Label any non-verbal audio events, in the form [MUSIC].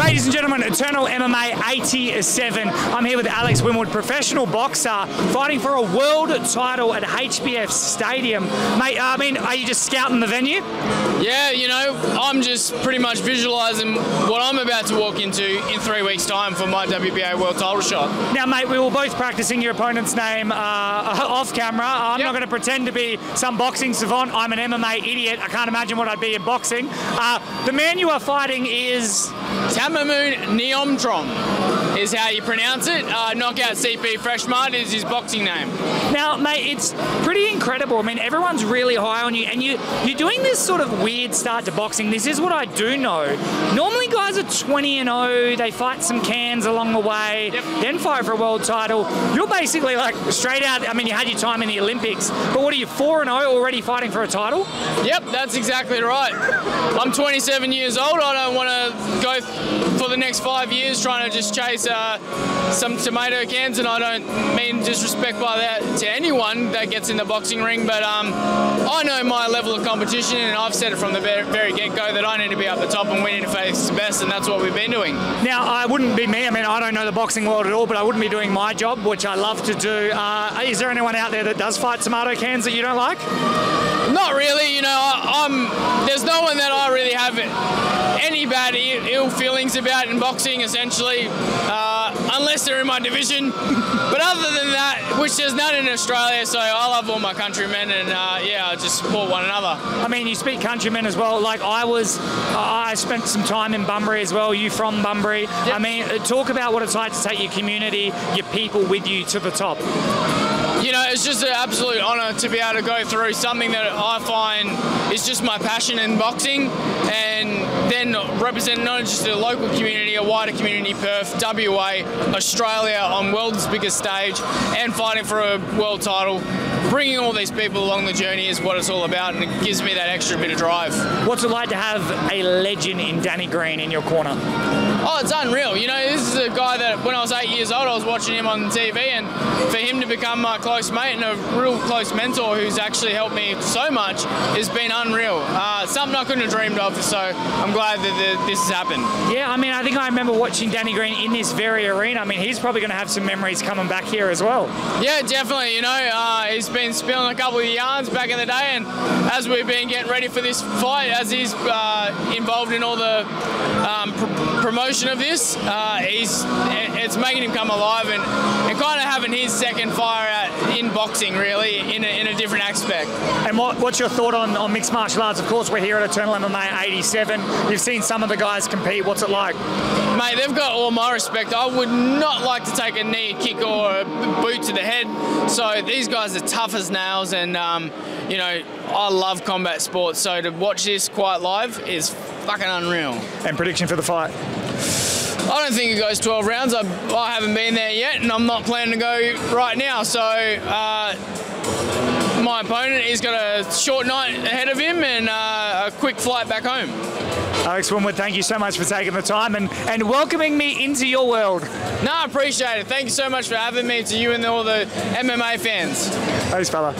Ladies and gentlemen, Eternal MMA 87. I'm here with Alex Winwood, professional boxer, fighting for a world title at HBF Stadium. Mate, I mean, are you just scouting the venue? Yeah, you know, I'm just pretty much visualising what I'm about to walk into in three weeks' time for my WBA world title shot. Now, mate, we were both practicing your opponent's name uh, [LAUGHS] off camera. I'm Yep. not going to pretend to be some boxing savant. I'm an MMA idiot. I can't imagine what I'd be in boxing. Uh, the man you are fighting is Thammanoon Niyomtrong is how you pronounce it. Uh, knockout CP Freshmart is his boxing name. Now, mate, it's pretty incredible. I mean, everyone's really high on you, and you you're doing this sort of weird start to boxing. This is what I do know. Normally, guys are 20 and 0. They fight some cans along the way, Yep. then fight for a world title. You're basically like straight out. I mean, you had your time in the Olympics, but what are you 4 and 0 already fighting for a title? Yep, that's exactly right. I'm 27 years old. I don't want to go for the next five years trying to just chase uh, some tomato cans, and I don't mean disrespect by that to anyone that gets in the boxing ring. But um, I know my level of competition, and I've said it from the very, very get-go that I need to be up the top and we need to face the best, and that's what we've been doing. Now, I wouldn't be me. I mean, I don't know the boxing world at all, but I wouldn't be doing my job, which I love to do. Uh, is there anyone out there that does fight tomato cans that you don't like? Not really, you know. I, I'm there's no one that I really have any bad ill feelings about in boxing, essentially, uh, unless they're in my division. [LAUGHS] but other than that, which there's none in Australia, so I love all my countrymen, and uh, yeah, I just support one another. I mean, you speak countrymen as well. Like I was, I spent some time in Bunbury as well. You from Bunbury? I mean, uh, talk about what it's like to take your community, your people with you to the top. You know, it's just an absolute honour to be able to go through something that I find is just my passion in boxing and then represent not just a local community, a wider community, Perth, WA, Australia on world's biggest stage and fighting for a world title. Bringing all these people along the journey is what it's all about and it gives me that extra bit of drive. What's it like to have a legend in Danny Green in your corner? Oh, it's unreal. You know, a guy that when I was eight years old, I was watching him on TV, and for him to become my close mate and a real close mentor who's actually helped me so much has been unreal. Uh, something I couldn't have dreamed of, so I'm glad that the, this has happened. Yeah, I mean, I think I remember watching Danny Green in this very arena. I mean, he's probably going to have some memories coming back here as well. Yeah, definitely. You know, uh, he's been spilling a couple of yarns back in the day, and as we've been getting ready for this fight, as he's uh, involved in all the um, pr- promotion of this, uh, he's it's making him come alive and, and kind of having his second fire out in boxing, really, in a, in a different aspect. And what, what's your thought on, on mixed martial arts? Of course, we're here at Eternal MMA 87. You've seen some of the guys compete. What's it like? Mate, they've got all my respect. I would not like to take a knee, kick, or a boot to the head. So these guys are tough as nails, and um, you know I love combat sports. So to watch this quite live is fucking unreal. And prediction for the fight? I don't think it goes 12 rounds. I, I haven't been there yet, and I'm not planning to go right now. So. Uh, my opponent, he's got a short night ahead of him and uh, a quick flight back home. Alex Winwood, thank you so much for taking the time and, and welcoming me into your world. No, I appreciate it. Thank you so much for having me to you and all the MMA fans. Thanks, fella.